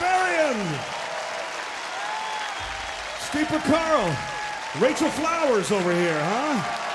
Barbarian, Steeper Carl. Rachel Flowers over here, huh?